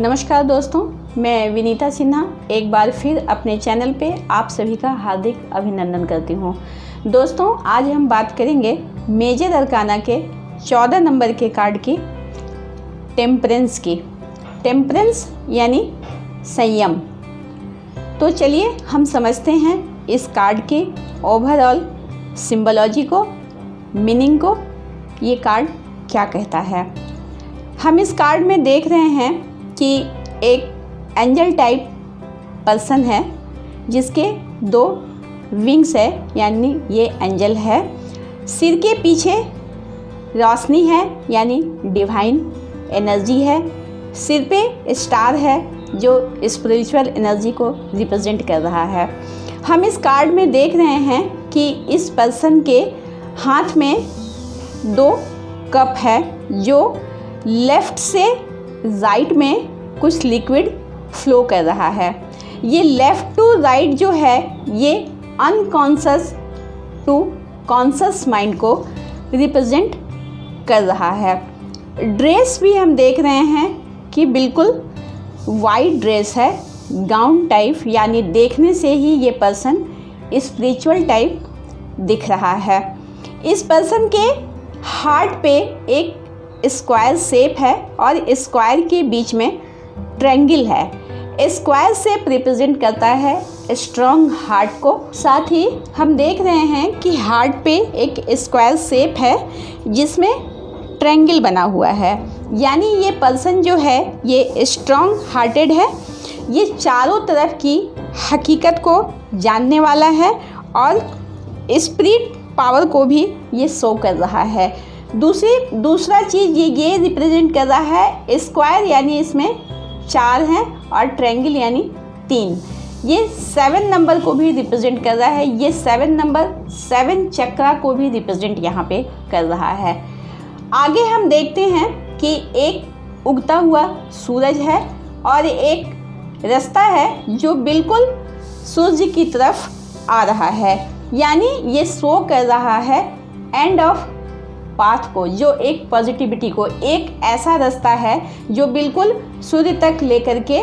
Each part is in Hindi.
नमस्कार दोस्तों, मैं विनीता सिन्हा एक बार फिर अपने चैनल पे आप सभी का हार्दिक अभिनंदन करती हूँ। दोस्तों, आज हम बात करेंगे मेजर अरकाना के चौदह नंबर के कार्ड की टेम्परेंस की। टेम्परेंस यानी संयम। तो चलिए हम समझते हैं इस कार्ड की ओवरऑल सिंबोलॉजी को मीनिंग को, ये कार्ड क्या कहता है। हम इस कार्ड में देख रहे हैं कि एक एंजल टाइप पर्सन है, जिसके दो विंग्स है, यानी ये एंजल है। सिर के पीछे रोशनी है, यानी डिवाइन एनर्जी है। सिर पे स्टार है, जो स्पिरिचुअल एनर्जी को रिप्रेजेंट कर रहा है। हम इस कार्ड में देख रहे हैं कि इस पर्सन के हाथ में दो कप है, जो लेफ़्ट से राइट में कुछ लिक्विड फ्लो कर रहा है। ये लेफ़्ट टू राइट जो है, ये अनकॉन्शस टू कॉन्शस माइंड को रिप्रेजेंट कर रहा है। ड्रेस भी हम देख रहे हैं कि बिल्कुल वाइट ड्रेस है गाउन टाइप यानी देखने से ही ये पर्सन स्पिरिचुअल टाइप दिख रहा है। इस पर्सन के हार्ट पे एक स्क्वायर शेप है और स्क्वायर के बीच में ट्रेंगल है। स्क्वायर शेप रिप्रेजेंट करता है स्ट्रॉन्ग हार्ट को। साथ ही हम देख रहे हैं कि हार्ट पे एक स्क्वायर शेप है, जिसमें ट्रेंगल बना हुआ है। यानी ये पर्सन जो है, ये स्ट्रॉन्ग हार्टेड है। ये चारों तरफ़ की हकीकत को जानने वाला है और स्पिरिट पावर को भी ये शो कर रहा है। दूसरी, दूसरा चीज़ ये ये रिप्रेजेंट कर रहा है स्क्वायर यानी इसमें चार हैं और ट्रेंगल यानी तीन। ये सेवन नंबर को भी रिप्रेजेंट कर रहा है। ये सेवन नंबर सेवन चक्रा को भी रिप्रेजेंट यहाँ पे कर रहा है। आगे हम देखते हैं कि एक उगता हुआ सूरज है और एक रास्ता है जो बिल्कुल सूर्य की तरफ़ आ रहा है। यानी ये शो कर रहा है एंड ऑफ़ पाथ को, जो एक पॉजिटिविटी को, एक ऐसा रास्ता है जो बिल्कुल सूर्य तक लेकर के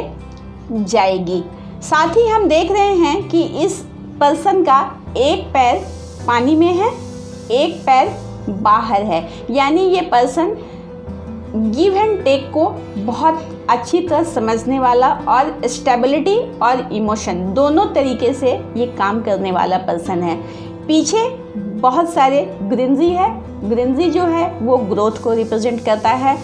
जाएगी। साथ ही हम देख रहे हैं कि इस पर्सन का एक पैर पानी में है, एक पैर बाहर है। यानी ये पर्सन गिव एंड टेक को बहुत अच्छी तरह समझने वाला और स्टेबिलिटी और इमोशन दोनों तरीके से ये काम करने वाला पर्सन है। पीछे बहुत सारे ग्रीनरी है। ग्रीनरी जो है, वो ग्रोथ को रिप्रेजेंट करता है।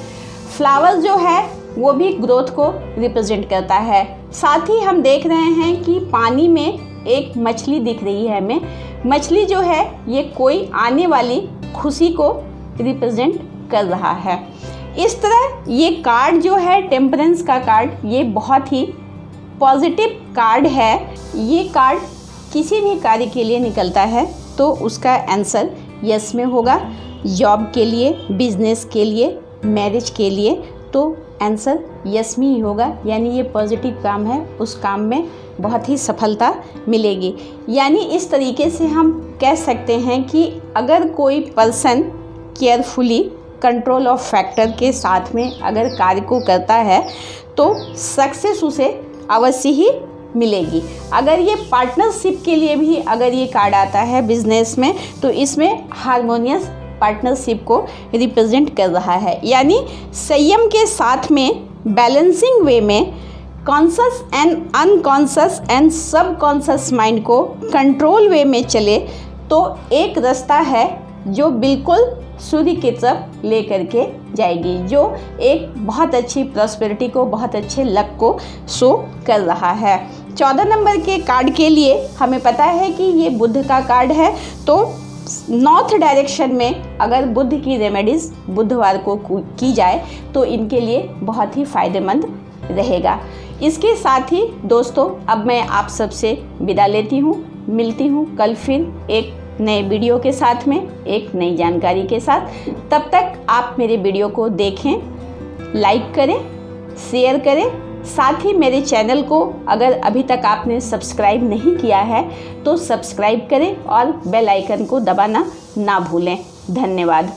फ्लावर जो है, वो भी ग्रोथ को रिप्रेजेंट करता है। साथ ही हम देख रहे हैं कि पानी में एक मछली दिख रही है हमें। मछली जो है, ये कोई आने वाली खुशी को रिप्रेजेंट कर रहा है। इस तरह ये कार्ड जो है टेम्परेंस का कार्ड ये बहुत ही पॉजिटिव कार्ड है। ये कार्ड किसी भी कार्य के लिए निकलता है। तो उसका आंसर यस में होगा। जॉब के लिए बिज़नेस के लिए मैरिज के लिए तो आंसर यस में ही होगा। यानी ये पॉजिटिव काम है, उस काम में बहुत ही सफलता मिलेगी। यानी इस तरीके से हम कह सकते हैं कि अगर कोई person carefully control of factor के साथ में अगर कार्य को करता है तो सक्सेस उसे अवश्य ही मिलेगी। अगर ये पार्टनरशिप के लिए भी अगर ये कार्ड आता है बिज़नेस में तो इसमें हारमोनियस पार्टनरशिप को रिप्रेजेंट कर रहा है। यानी संयम के साथ में बैलेंसिंग वे में conscious and unconscious and subconscious mind को कंट्रोल वे में चले तो एक रास्ता है जो बिल्कुल सूर्य की तरफ़ ले करके जाएगी, जो एक बहुत अच्छी प्रॉस्पेरिटी को, बहुत अच्छे लक को शो कर रहा है। चौदह नंबर के कार्ड के लिए हमें पता है कि ये बुद्ध का कार्ड है तो नॉर्थ डायरेक्शन में अगर बुद्ध की रेमेडीज़ बुधवार को, की जाए तो इनके लिए बहुत ही फ़ायदेमंद रहेगा। इसके साथ ही दोस्तों, अब मैं आप सबसे विदा लेती हूँ, मिलती हूँ कल फिर एक नए वीडियो के साथ में, एक नई जानकारी के साथ। तब तक आप मेरे वीडियो को देखें लाइक करें शेयर करें। साथ ही मेरे चैनल को अगर अभी तक आपने सब्सक्राइब नहीं किया है तो सब्सक्राइब करें और बेल आइकन को दबाना ना भूलें। धन्यवाद।